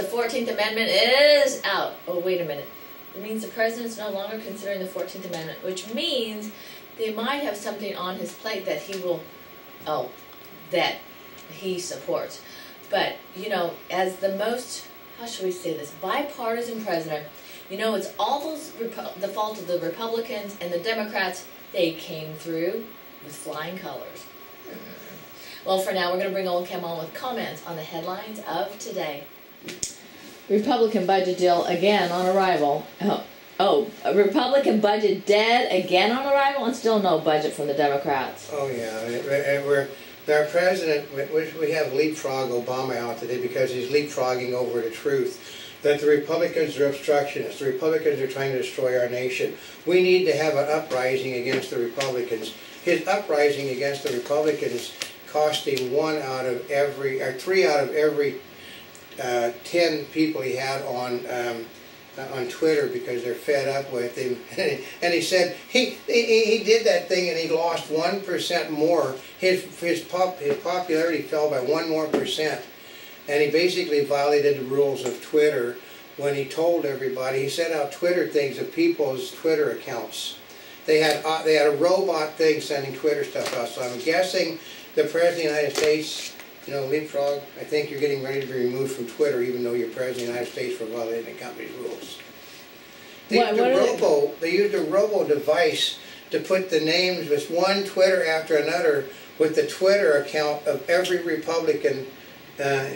The 14th Amendment is out. Oh, wait a minute. It means the president's no longer considering the 14th Amendment, which means they might have something on his plate that he will, oh, that he supports. But, you know, as the most, how should we say this, bipartisan president, you know, it's all those, the fault of the Republicans and the Democrats. They came through with flying colors. Mm-hmm. Well, for now, we're going to bring Oldecam on with comments on the headlines of today. Republican budget deal again on arrival. Oh, oh, a Republican budget dead again on arrival, and still no budget from the Democrats. Oh yeah, and we're our president. We have leapfrog Obama out today because he's leapfrogging over the truth that the Republicans are obstructionists. The Republicans are trying to destroy our nation. We need to have an uprising against the Republicans. His uprising against the Republicans costing one out of every, or three out of every uh, 10 people he had on um, uh, on Twitter because they're fed up with him. and he said he, he, he did that thing and he lost 1% more. His, his, pop, his popularity fell by one more percent. And he basically violated the rules of Twitter when he told everybody, he sent out Twitter things of people's Twitter accounts. They had, uh, they had a robot thing sending Twitter stuff out. So I'm guessing the President of the United States you know, leapfrog, I think you're getting ready to be removed from Twitter even though you're President of the United States for violating the company's rules. They what, used a robo, they? they used a robo device to put the names with one Twitter after another with the Twitter account of every Republican uh,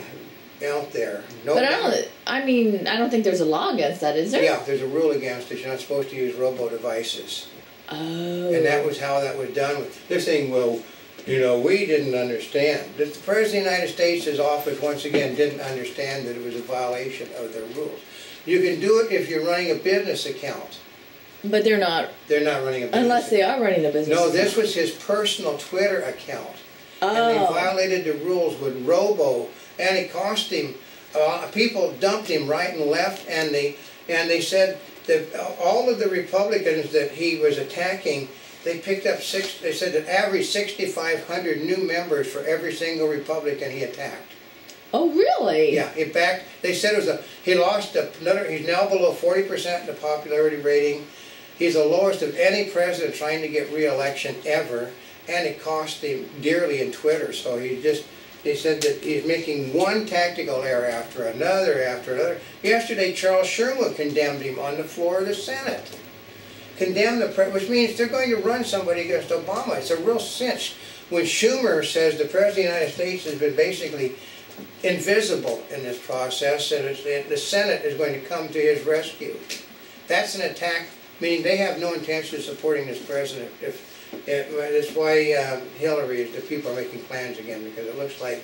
out there. No but I don't. I mean, I don't think there's a law against that, is there? Yeah, there's a rule against it. You're not supposed to use robo devices. Oh. And that was how that was done. They're saying, well, you know, we didn't understand. The President of the United States' office, once again, didn't understand that it was a violation of their rules. You can do it if you're running a business account. But they're not. They're not running a business Unless they are running a business No, this was his personal Twitter account. Oh. And they oh. violated the rules with Robo, and it cost him, uh, people dumped him right and left, and they, and they said that all of the Republicans that he was attacking they picked up six, they said that average 6,500 new members for every single Republican he attacked. Oh, really? Yeah, in fact, they said it was a, he lost another, he's now below 40% in the popularity rating. He's the lowest of any president trying to get re-election ever, and it cost him dearly in Twitter, so he just, they said that he's making one tactical error after another after another. Yesterday, Charles Schumer condemned him on the floor of the Senate condemn the president, which means they're going to run somebody against Obama. It's a real cinch. When Schumer says the President of the United States has been basically invisible in this process and the Senate is going to come to his rescue. That's an attack, meaning they have no intention of supporting this president. If, if That's why um, Hillary, is the people are making plans again because it looks like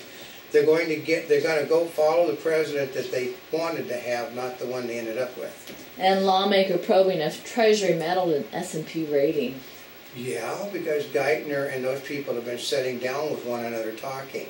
they're going to get, they're going to go follow the president that they wanted to have, not the one they ended up with. And lawmaker probing if Treasury meddled in S&P rating. Yeah, because Geithner and those people have been sitting down with one another talking.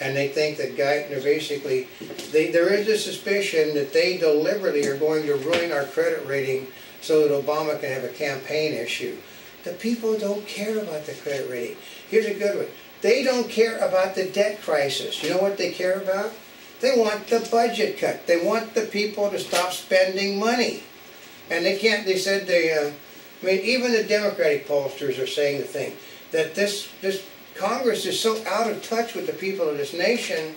And they think that Geithner basically, they, there is a suspicion that they deliberately are going to ruin our credit rating so that Obama can have a campaign issue. The people don't care about the credit rating. Here's a good one. They don't care about the debt crisis. You know what they care about? They want the budget cut. They want the people to stop spending money. And they can't, they said they, uh, I mean, even the Democratic pollsters are saying the thing, that this, this Congress is so out of touch with the people of this nation.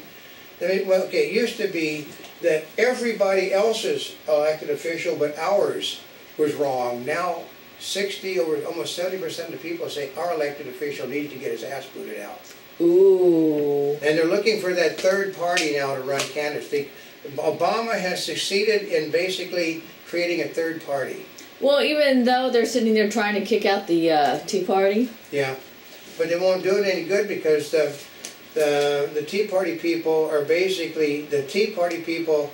That, well, okay, it used to be that everybody else's elected official but ours was wrong. Now 60 over almost 70% of the people say our elected official needs to get his ass booted out. Ooh. And they're looking for that third party now to run candidates. Obama has succeeded in basically creating a third party. Well, even though they're sitting there trying to kick out the uh, Tea Party. Yeah, but they won't do it any good because the, the, the Tea Party people are basically, the Tea Party people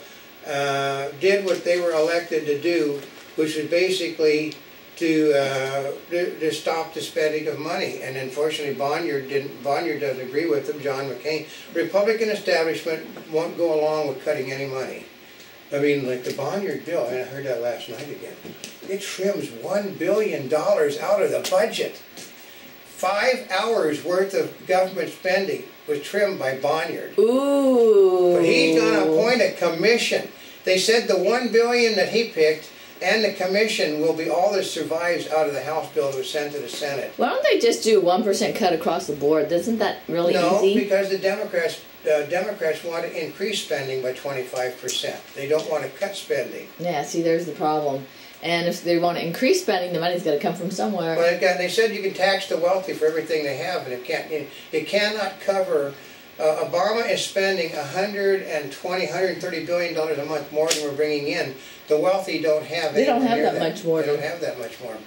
uh, did what they were elected to do, which was basically to, uh, to, to stop the spending of money. And unfortunately, Boehner didn't. Boehner doesn't agree with them. John McCain, Republican establishment won't go along with cutting any money. I mean, like the Boehner bill, and I heard that last night again. It trims one billion dollars out of the budget. Five hours worth of government spending was trimmed by Boehner. Ooh. But he's gonna appoint a commission. They said the one billion that he picked and the commission will be all that survives out of the House bill that was sent to the Senate. Why don't they just do a one percent cut across the board? Isn't that really No, easy? because the Democrats, uh, Democrats want to increase spending by twenty-five percent. They don't want to cut spending. Yeah, see, there's the problem. And if they want to increase spending, the money's got to come from somewhere. Again, they said you can tax the wealthy for everything they have, and it can't, it cannot cover, uh, Obama is spending a hundred and twenty, hundred and thirty billion dollars a month more than we're bringing in. The wealthy don't have it They don't have near that much more They don't have that much more.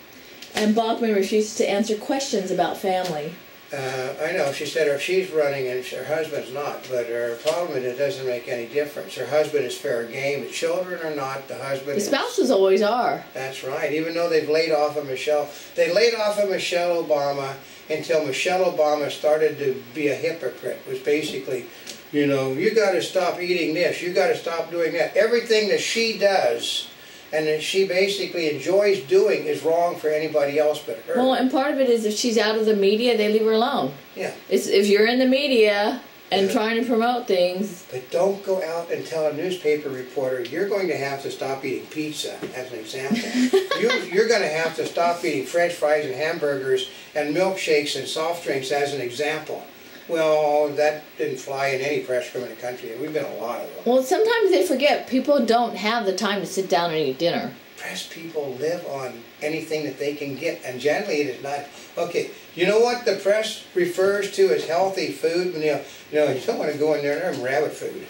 And Bachmann refuses to answer questions about family. Uh, I know, she said her, she's running and her husband's not, but her problem is it doesn't make any difference. Her husband is fair game, the children are not, the husband The is. spouses always are. That's right, even though they've laid off of Michelle, they laid off of Michelle Obama until Michelle Obama started to be a hypocrite, was basically, you know, you gotta stop eating this, you gotta stop doing that. Everything that she does and that she basically enjoys doing is wrong for anybody else but her. Well, and part of it is if she's out of the media, they leave her alone. Yeah. It's if you're in the media and Yeah. trying to promote things. But don't go out and tell a newspaper reporter, you're going to have to stop eating pizza, as an example. you, you're going to have to stop eating french fries and hamburgers and milkshakes and soft drinks, as an example. Well, that didn't fly in any press room in the country, we've been a lot of them. Well, sometimes they forget people don't have the time to sit down and eat dinner. Press people live on anything that they can get, and generally it is not. Okay, you know what the press refers to as healthy food? You know, you, know, you don't want to go in there and have rabbit food.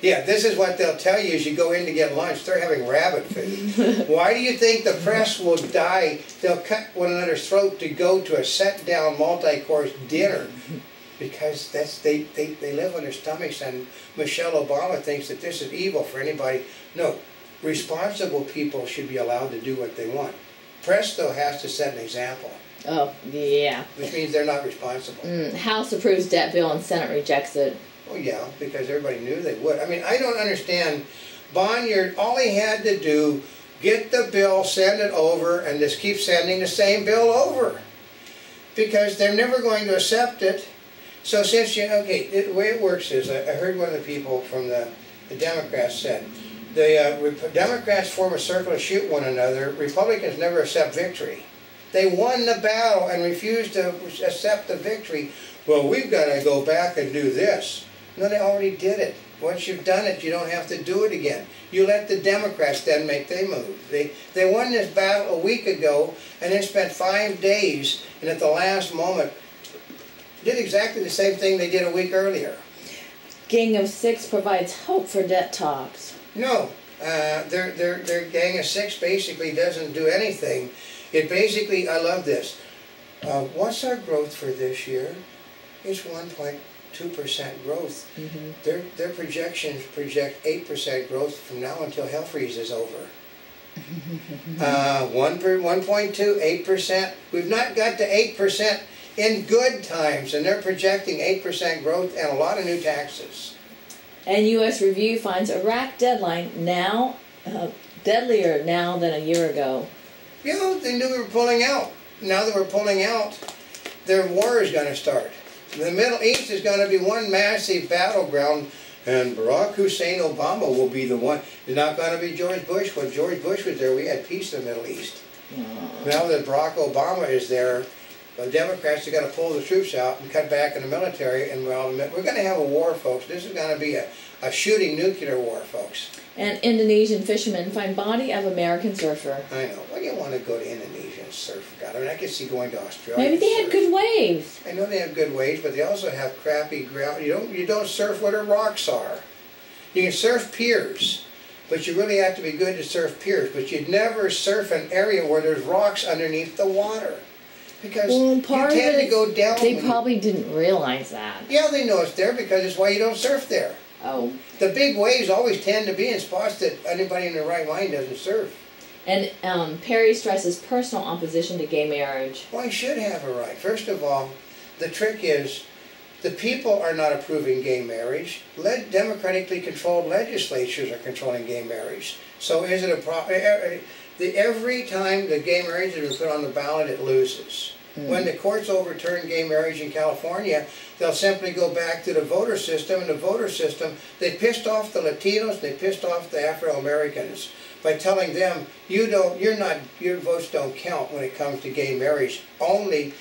Yeah, this is what they'll tell you as you go in to get lunch. They're having rabbit food. Why do you think the press will die? They'll cut one another's throat to go to a set-down multi-course dinner because that's they, they, they live on their stomachs and Michelle Obama thinks that this is evil for anybody. No, responsible people should be allowed to do what they want. Press though has to set an example, Oh, yeah. which means they're not responsible. Mm, House approves debt bill and Senate rejects it. Well, yeah, because everybody knew they would. I mean, I don't understand. Boehner, all he had to do, get the bill, send it over, and just keep sending the same bill over. Because they're never going to accept it. So since you, okay, the way it works is, I, I heard one of the people from the, the Democrats said, the uh, Democrats form a circle to shoot one another, Republicans never accept victory. They won the battle and refused to accept the victory. Well, we've got to go back and do this. No, they already did it. Once you've done it, you don't have to do it again. You let the Democrats then make their move. They, they won this battle a week ago and then spent five days and at the last moment did exactly the same thing they did a week earlier. Gang of Six provides hope for debt talks. No, uh, their, their, their gang of six basically doesn't do anything. It basically, I love this. Uh, what's our growth for this year? It's 1.2% growth. Mm-hmm. Their, their projections project 8% growth from now until hell freeze is over. Uh, one per, 1.2, 8%. We've not got to 8% in good times, and they're projecting 8% growth and a lot of new taxes. And U.S. Review finds Iraq deadline now uh, deadlier now than a year ago. You know, they knew we were pulling out. Now that we're pulling out, their war is going to start. The Middle East is going to be one massive battleground, and Barack Hussein Obama will be the one. It's not going to be George Bush. When George Bush was there, we had peace in the Middle East. Mm. Now that Barack Obama is there, the Democrats are going to pull the troops out and cut back in the military, and well, we're going to have a war, folks. This is going to be a, a shooting nuclear war, folks. And Indonesian fishermen find body of American surfer. I know. Why do you want to go to Indonesia and surf? God, I mean, I could see going to Australia. Maybe they had good waves. I know they have good waves, but they also have crappy ground. You don't you don't surf where the rocks are. You can surf piers, but you really have to be good to surf piers. But you'd never surf an area where there's rocks underneath the water, because Well, you part of tend it to go down. They when you- probably didn't realize that. yeah, they know it's there because it's why you don't surf there. Oh. The big waves always tend to be in spots that anybody in their right mind doesn't surf. And um, Perry stresses personal opposition to gay marriage. Well, he should have a right. First of all, the trick is the people are not approving gay marriage. Le- democratically controlled legislatures are controlling gay marriage. So is it a problem? Eh, eh, eh, every time the gay marriage is put on the ballot, it loses. Hmm. When the courts overturn gay marriage in California, they'll simply go back to the voter system, and the voter system, they pissed off the Latinos, they pissed off the Afro-Americans by telling them, you don't, you're not, your votes don't count when it comes to gay marriage. Only,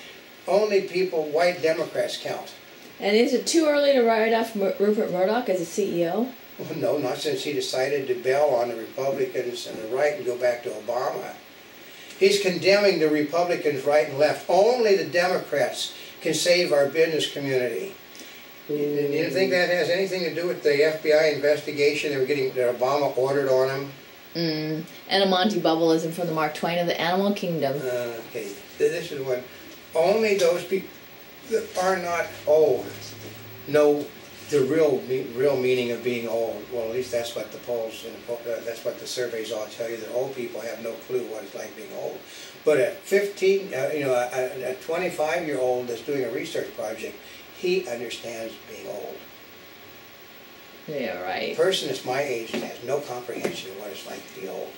only people, white Democrats count. And is it too early to write off Rupert Murdoch as a CEO? Well, no, not since he decided to bail on the Republicans and the right and go back to Obama. He's condemning the Republicans right and left. Only the Democrats can save our business community. You you think that has anything to do with the FBI investigation they were getting, that Obama ordered on them? And a Monty Bubbleism from the Mark Twain of the Animal Kingdom. Uh, okay, this is what, only those people that are not old know the real, me- real meaning of being old. Well, at least that's what the polls and the uh, that's what the surveys all tell you, that old people have no clue what it's like being old. But a fifteen, uh, you know, a, a- a twenty-five-year-old that's doing a research project, he understands being old. Yeah, A right. person that's my age has no comprehension of what it's like to be old.